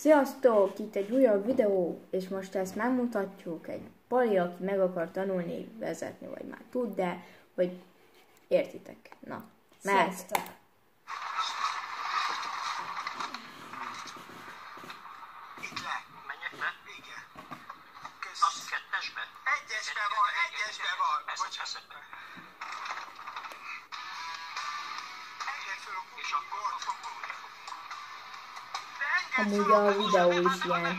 Sziasztok! Itt egy újabb videó, és most ezt megmutatjuk egy pali, aki meg akar tanulni vezetni, vagy már tud, de hogy értitek. Na, mert Sziasztok! Van, egyesbe van. Bocsánat. a És akkor, amúgy a videó is ilyen.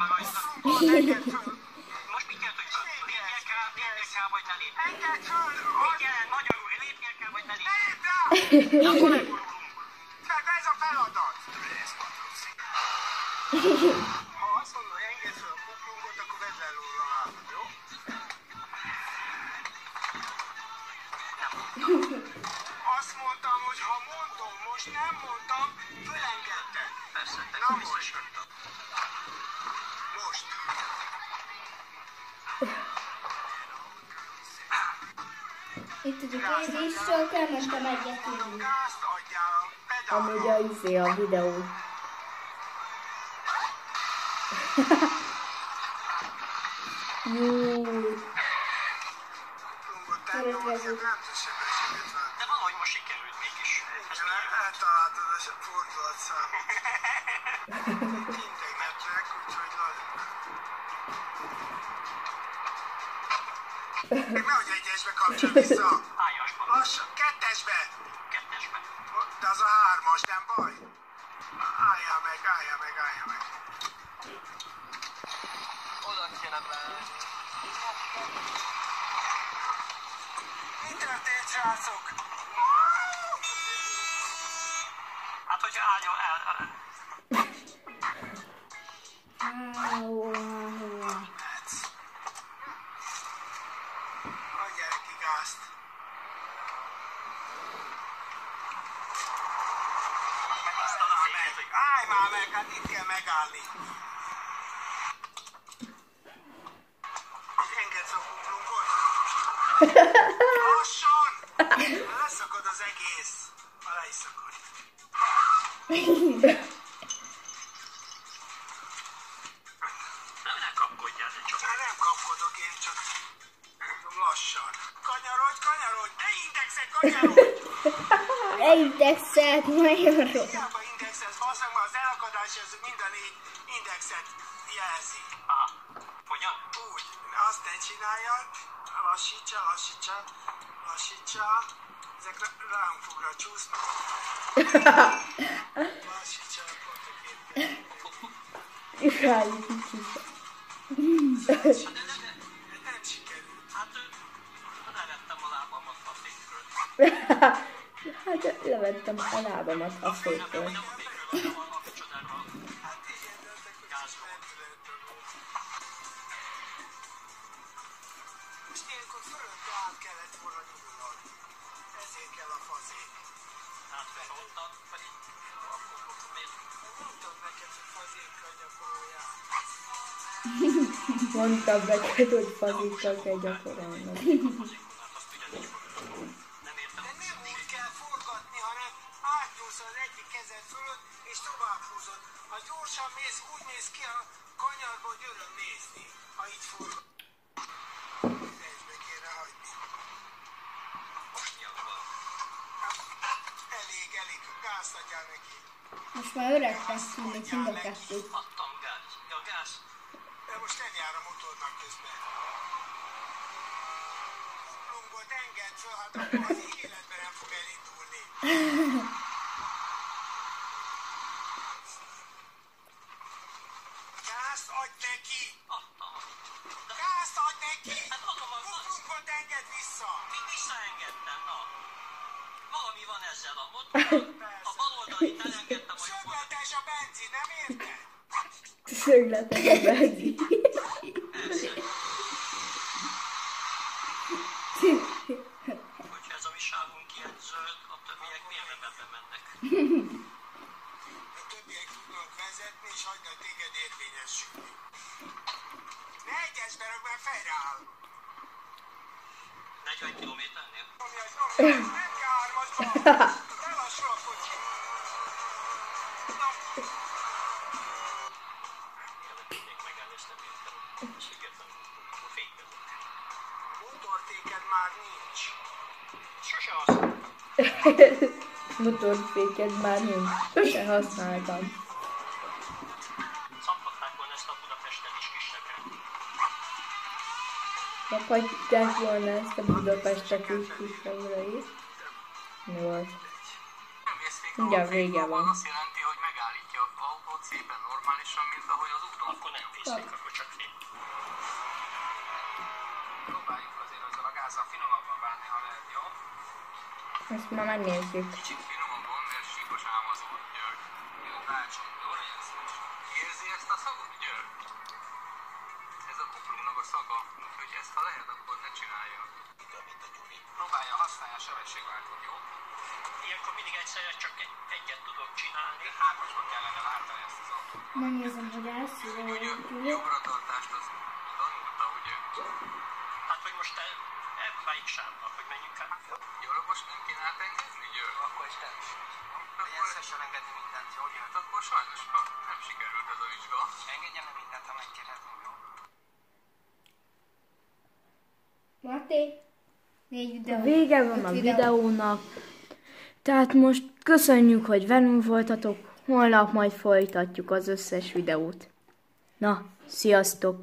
ez a feladat. Ha azt mondod, hogy engedd föl a kuplungot, akkor vedd el róla lábad, jó? Azt mondtam, hogy ha mondom, most nem mondtam, Na most. Most. Itt egy érzéstől elmentem egyet írni. Amúgy a izé a videó. Jú, Kuplungot eltaláltad a fordulatszámot. Integetnek, úgyhogy nagyon. Még nehogy egyesbe kapcsol vissza. Hányasban? Lassan, kettesbe. Kettesbe. De az a hármas, nem baj. Álljál meg, álljál meg, álljál meg. Oda kéne beállni. Mi történt, srácok? Álljon el, áú. Mehetsz. Adjál neki gázt. Megasztal a Meg. féket, Állj már meg, hát itt kell megállni. Engedsz a kuplungot? Lassan! Leszakad az egész. Alá is szakad. Nem, ne kapkodjál, de csak. Nem kapkodok én, csak lassan. Kanyarodj, kanyarodj! Ne indexek, kanyarodj! Eindexelt magyarok. Hiába indexez, bazdmeg, mert az elakadás ez mind a négy indexet jelzi. Aha. Hogyan? Úgy, azt ne csináljad, lassítsa, lassítsa, lassítsa, ذكرناهم فوق جوز ماشي يخالي فيك هذا لما انت ملعبه ما تقصيت Hát, feloltad, pedig akkor akkor miért? Mondtam neked, hogy fazékkal gyakoroljál. Mondtam neked, hogy fazikkal kell gyakorolnod. Gyorsan mész, úgy mész ki a kanyarba, hogy öröm nézni, ha így forgat. Egybe kéne hagyni. most mi a baj. Elég, elég, gázt neki. Most már öreg teszünk, mind a kettő. Adtam gáz. Ja, gáz. De most nem jár a motornak közben. Kuplungot engedd föl, hát akkor az életben nem fog elindulni. Gázt adj neki! Adtam. Gázt adj neki! Hát adom a gázt. Kuplungot engedd vissza! mi visszaengedtem, na. Valami van ezzel a motorral. Szögletes a benzin. Hogyha ez a mi sávunk ilyen zöld, a többiek miért nem ebbe mennek? A többiek tudnak vezetni, és hagynak téged érvényesülni. Ne egyesbe rög, mert fejre áll. 40 kilométernél? Nyomj, az nem kell hármasba. Motorféket már nincs. Sose használtam. Szabhatnák volna ezt a a Budapestet is kisebbre is. Mi volt? Nem Mindjárt a vége van. Azt jelenti, hogy megállítja az autót szépen normálisan, mint ahogy az úton Akkor nem fészlik, akkor Ezt már megnézzük. Kicsit síkos György. Érzi ezt a szagot, György? Ez a kuplónak a szaga, úgyhogy ezt ha lehet, akkor ne csinálja. Próbálja, használja a sebességváltót, jó? Ilyenkor mindig egyszerre csak egy, egyet tudok csinálni. Hármasban kellene váltani ezt az autót. Megnézem, hogy elszívja Ugye, a jobbra tartást az tanulta, ugye? Hát, hogy most el, sárba, hogy menjünk át. Gyalogos nem kéne átengedni, György? Akkor is nem is. Legyen szesen engedni mindent, jó? Hát akkor sajnos ha nem sikerült ez a vizsga. Engedjen le mindent, ha megkérhetem, jó? Máté, négy videó. Vége van a videó. videónak. Tehát most köszönjük, hogy velünk voltatok. Holnap majd folytatjuk az összes videót. Na, sziasztok!